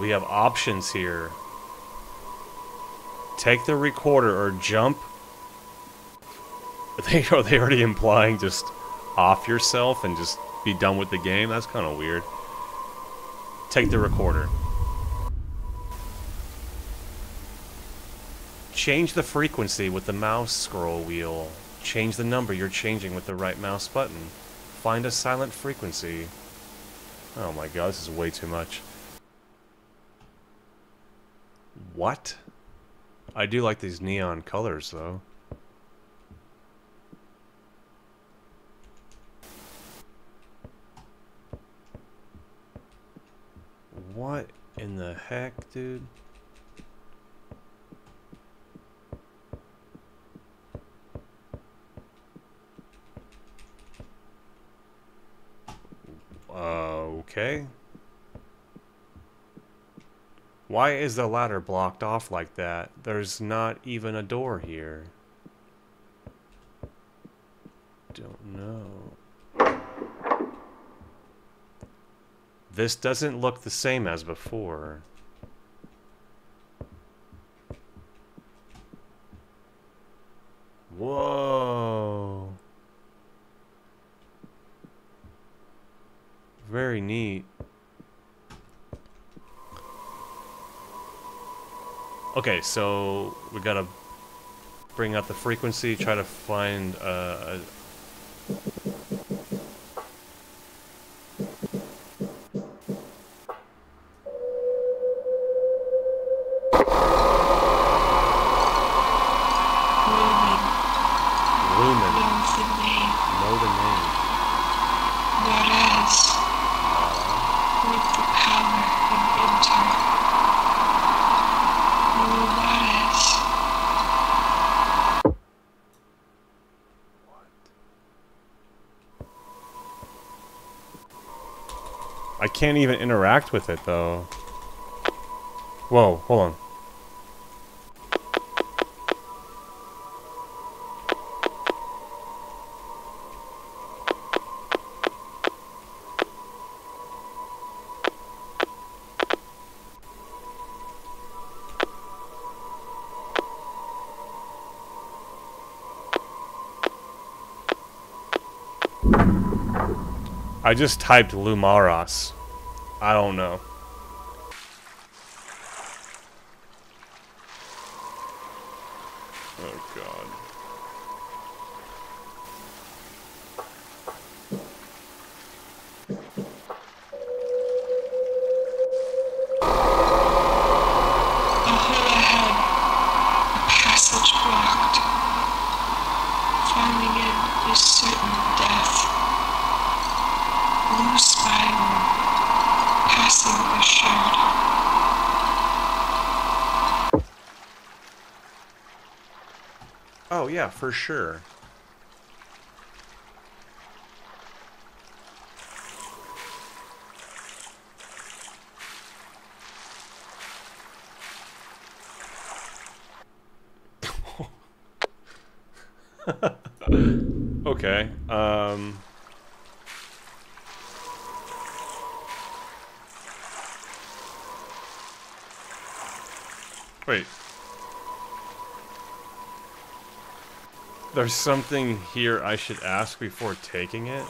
We have options here. Take the recorder or jump. They, are they already implying just off yourself and just be done with the game? That's kind of weird. Take the recorder. Change the frequency with the mouse scroll wheel. Change the number you're changing with the right mouse button. Find a silent frequency. Oh my god, this is way too much. What? I do like these neon colors, though. What in the heck, dude? okay. Why is the ladder blocked off like that? There's not even a door here. Don't know. This doesn't look the same as before. So we gotta bring up the frequency, try to find uh, a can't even interact with it, though. Whoa, hold on. I just typed Lumaras. I don't know. For sure. okay. Um... There's something here I should ask before taking it?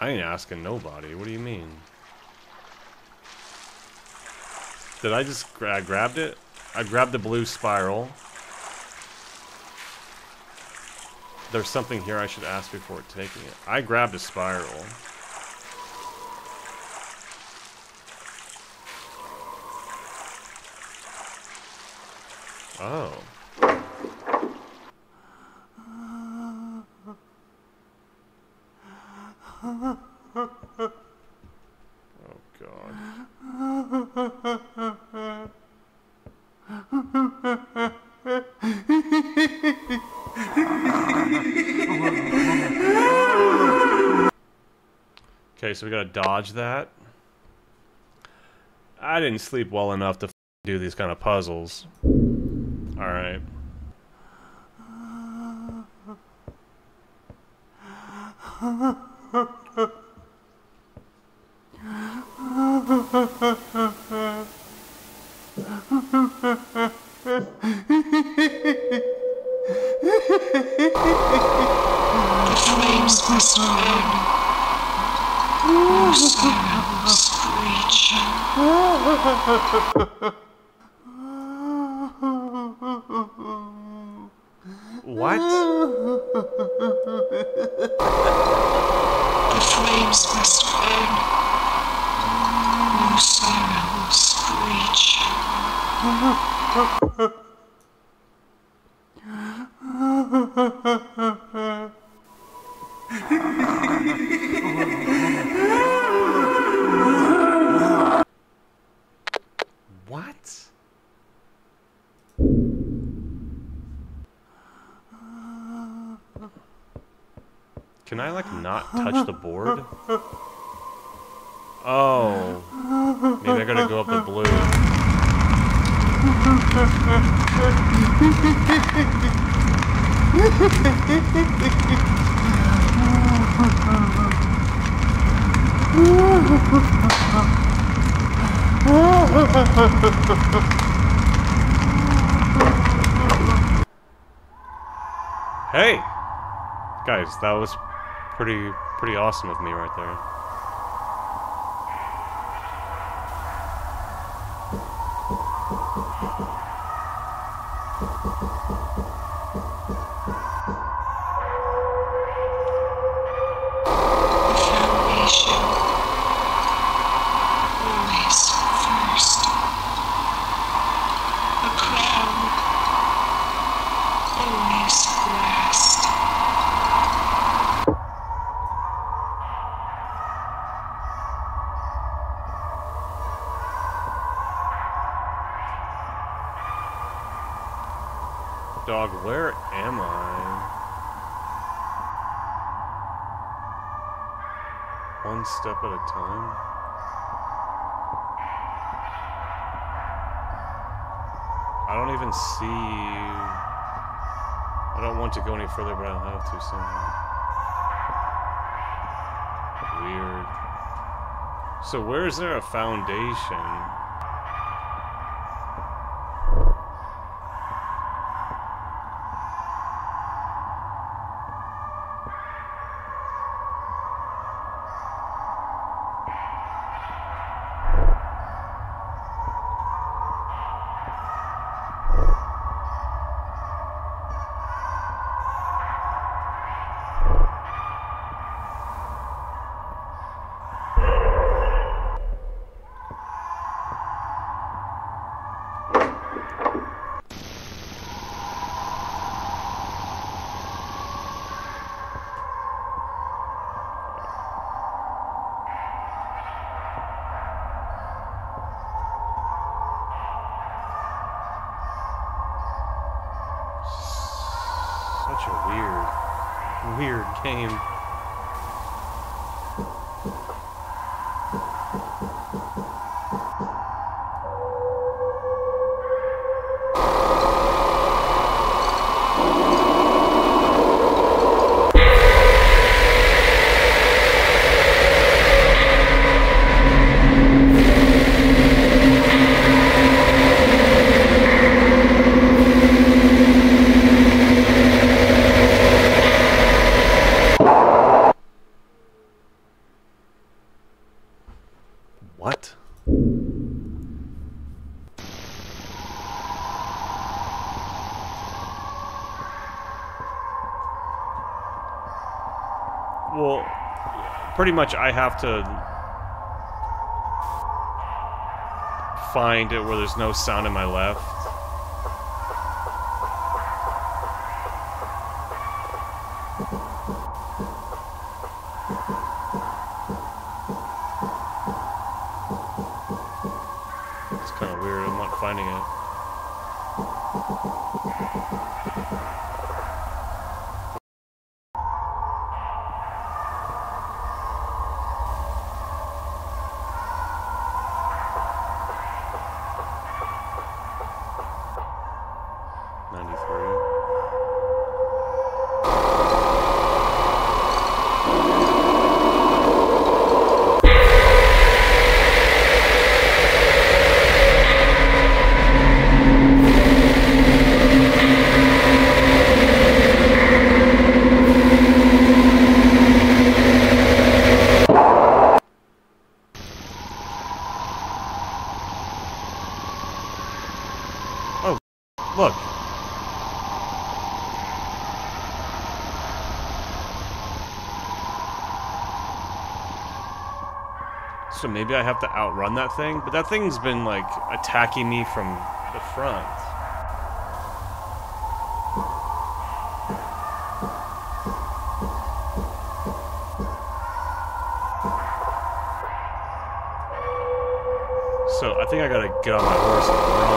I ain't asking nobody. What do you mean? Did I just gra I grabbed it? I grabbed the blue spiral. There's something here I should ask before taking it. I grabbed a spiral. Oh. Oh god. okay, so we gotta dodge that. I didn't sleep well enough to do these kind of puzzles. Alright. The flames must burn. No sorrow screech. What? The flames must burn. No sorrow screech. What? Can I, like, not touch the board? Oh. Maybe I gotta go up the blue. Hey! Guys, that was pretty pretty awesome of me right there. Dog, where am I? One step at a time? I don't even see... I don't want to go any further, but I'll have to somehow. Weird. So where is there a foundation? Game. What? Well, pretty much I have to find it where there's no sound in my left. It's kind of weird. I'm not finding it. Ninety-three. So maybe I have to outrun that thing? But that thing's been, like, attacking me from the front. So I think I gotta get on my horse and run.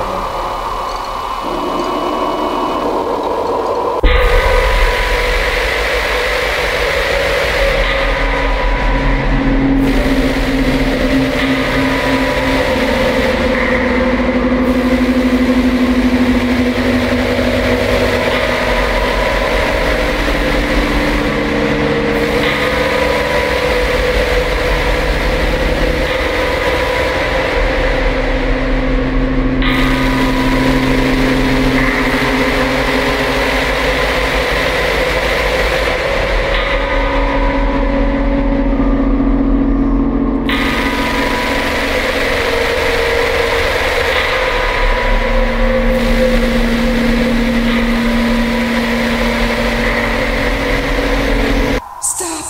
Stop!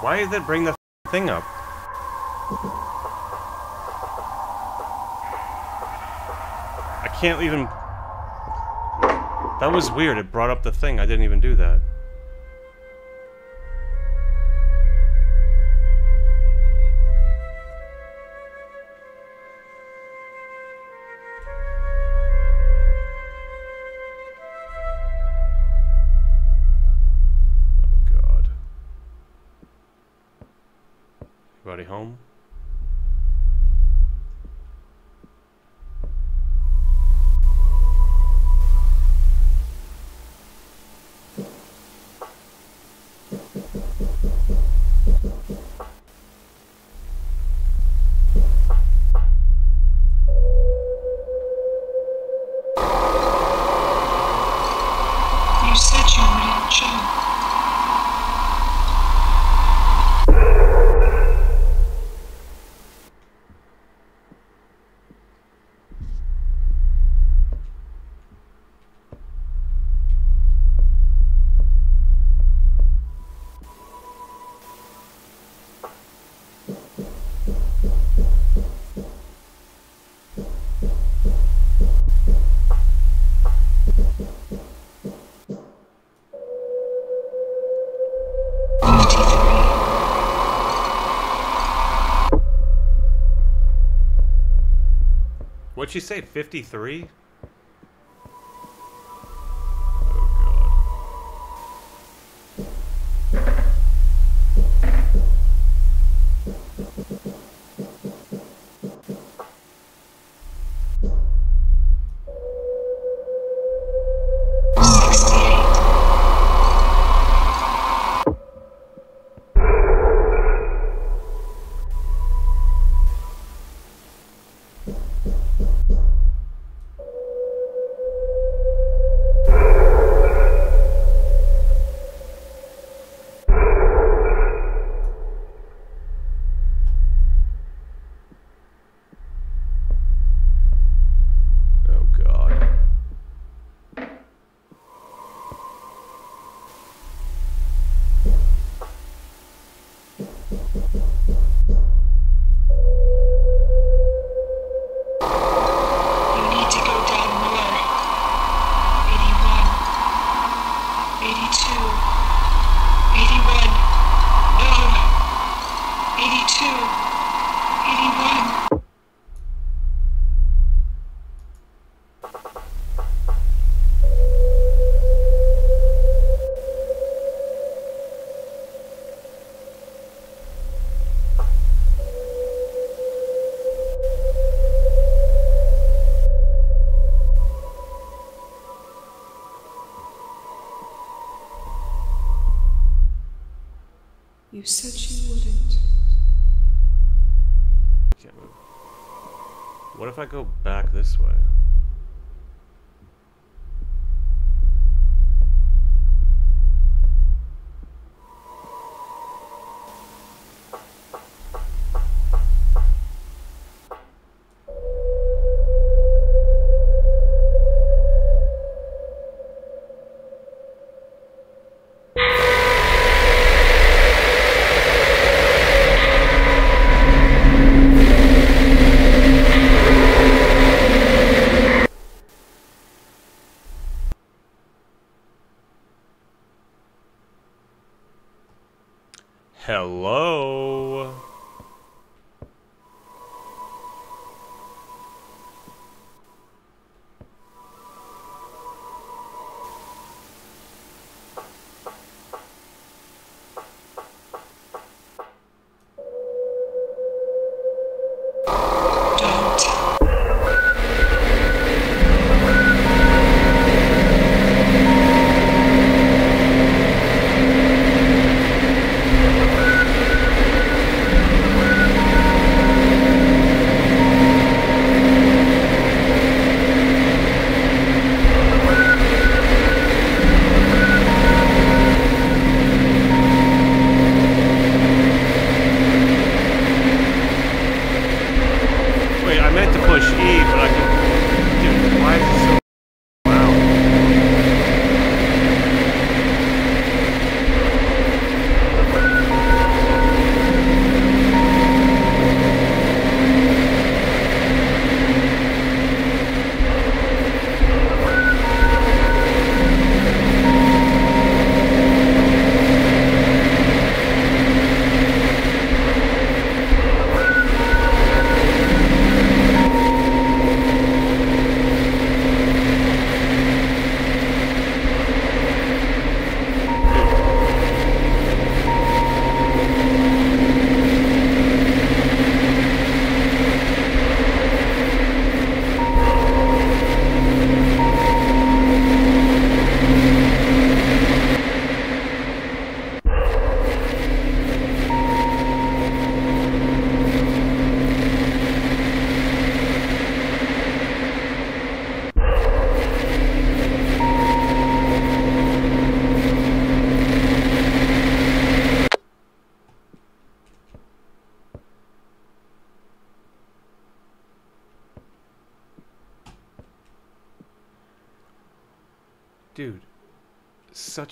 Why it bring the thing up? I can't even... That was weird. It brought up the thing. I didn't even do that. Everybody home? What'd she say? 53? Oh,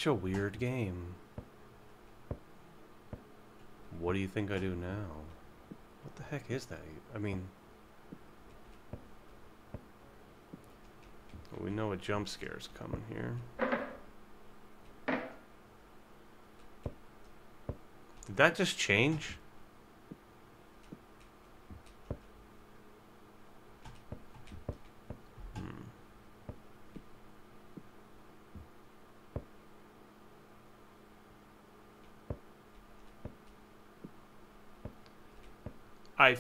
such a weird game. What do you think I do now? What the heck is that? I mean... We know a jump scare is coming here. Did that just change? I.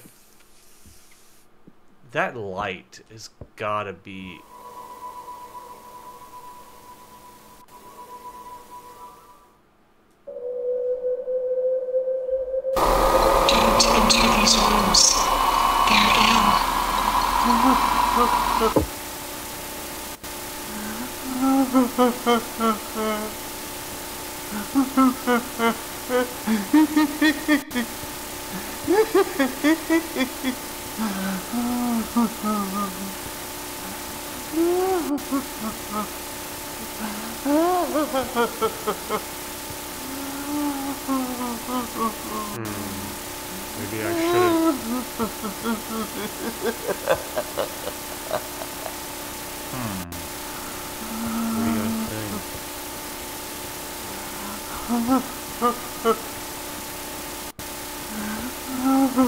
That light has gotta be. I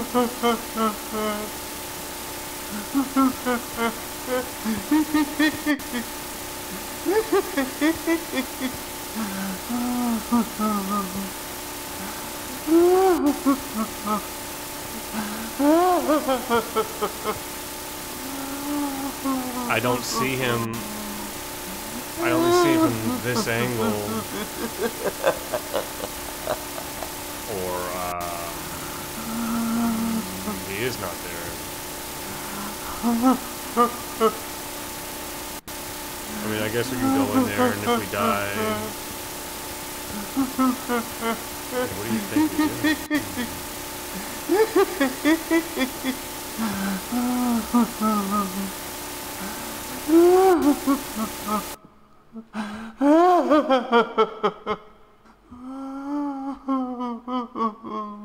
don't see him. I only see him from this angle. Or, uh he is not there. I mean, I guess we can go in there, and if we die... What do you think you do?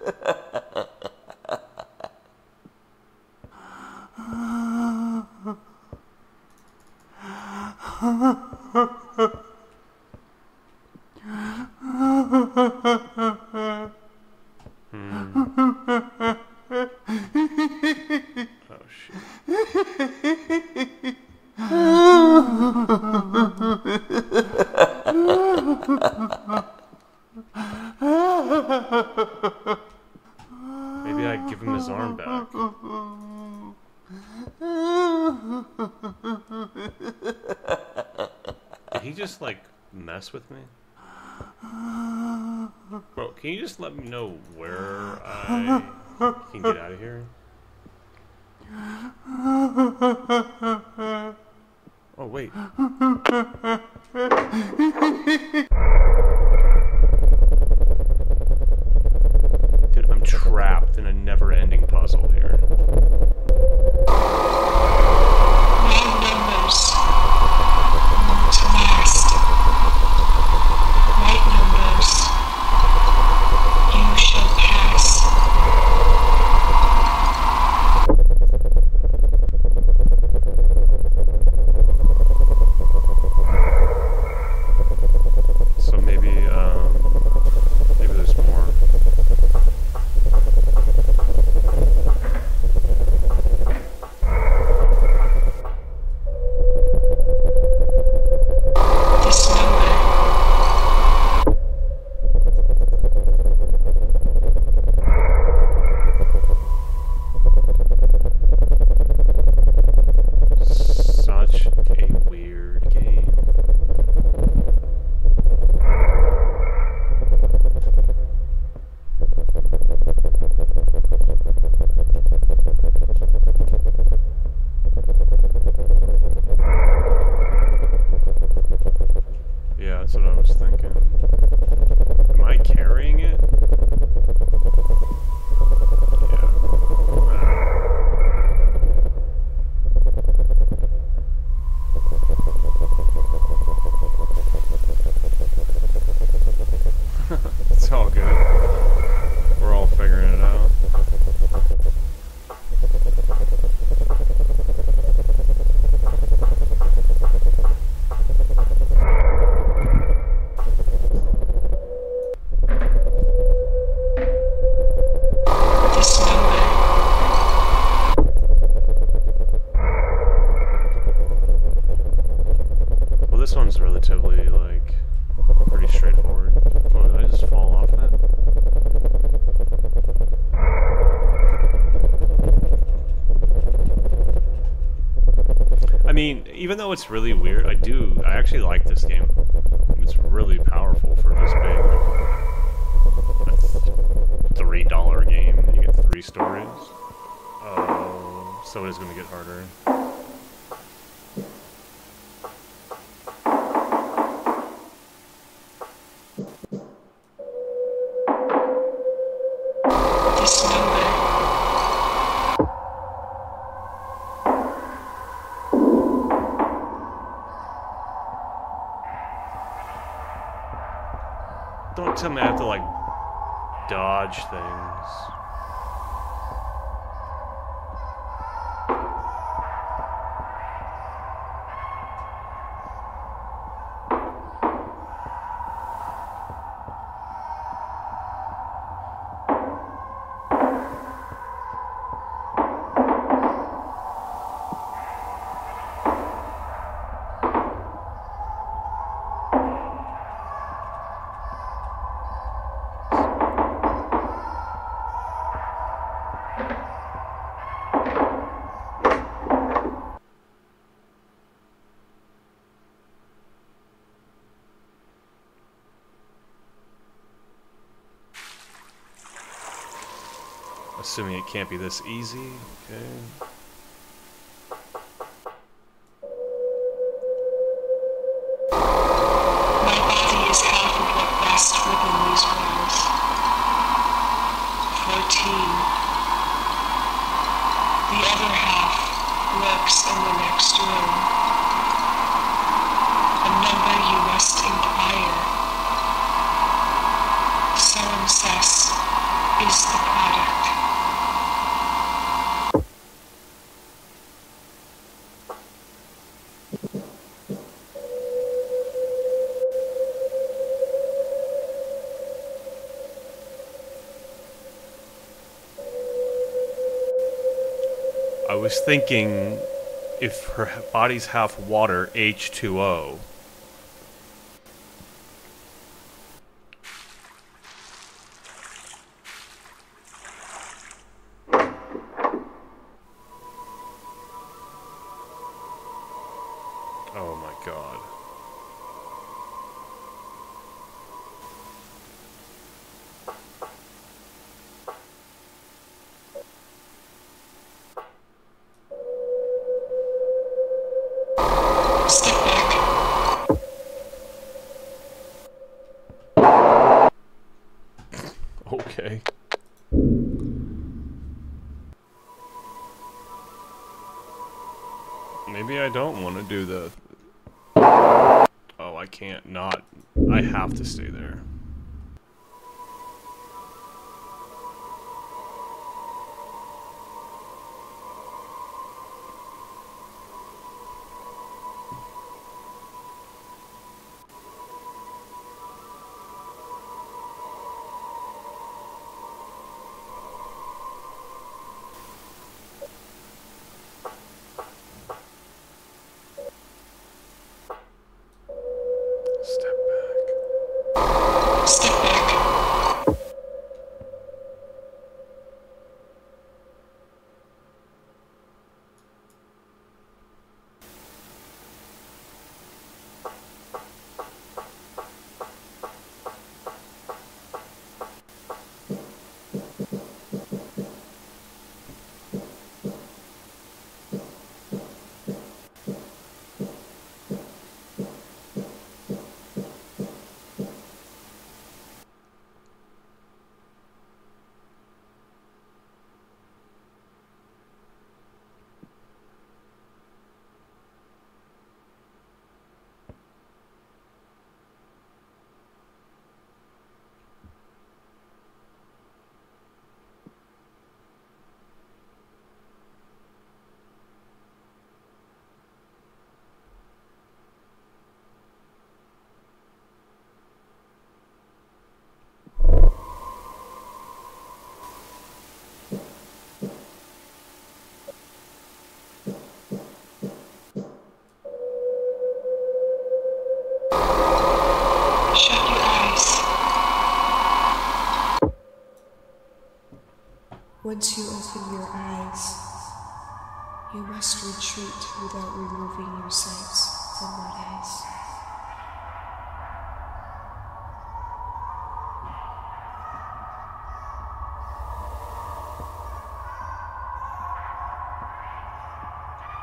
let me know it's really weird? I do. I actually like this game. It's really powerful for this big. Three dollar game. You get three stories. Oh, so it is going to get harder. judge thing. Assuming it can't be this easy. Okay. was thinking if her body's half water, H2O, Once you open your eyes, you must retreat without removing your sights from what is.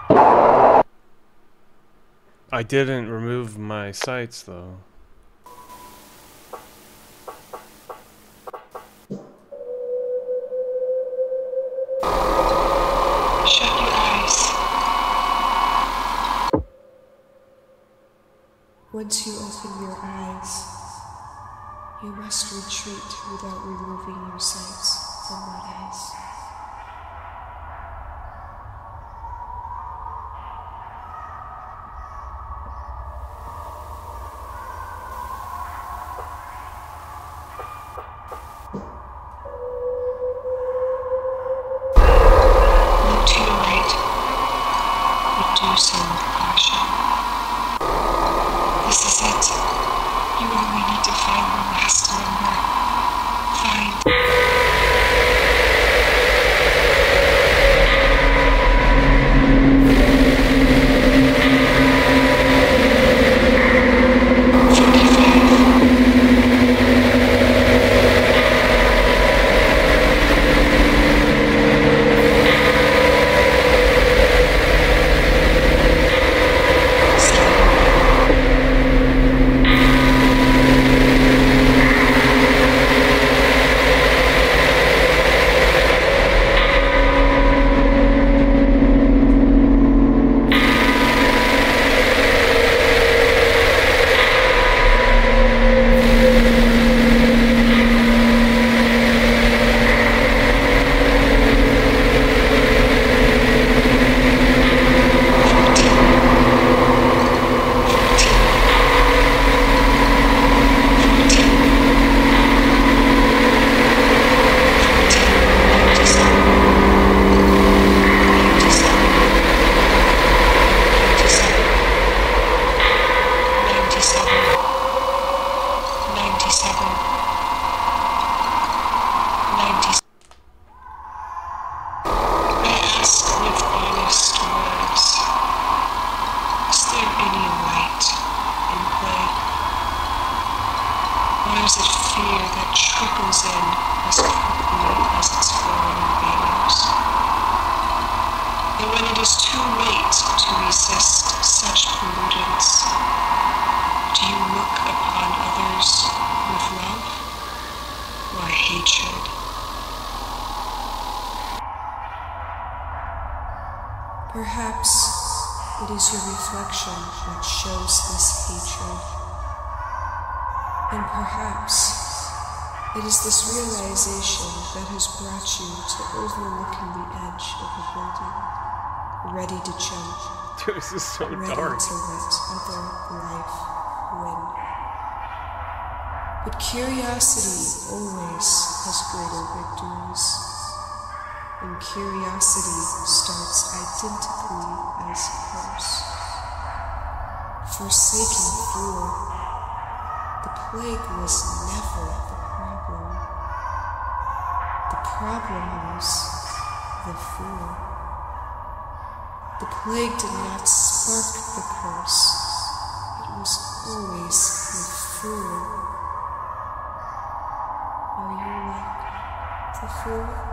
eyes. I didn't remove my sights though. between yourselves and what is. Ready to jump, Dude, this is so ready dark. to let other life win. But curiosity always has greater victories. And curiosity starts identically as curse. Forsaken fool, the plague was never the problem. The problem was the fool. The plague did not spark the curse. It was always the fool. Are you like the fool?